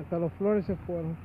Hasta los flores se fueron.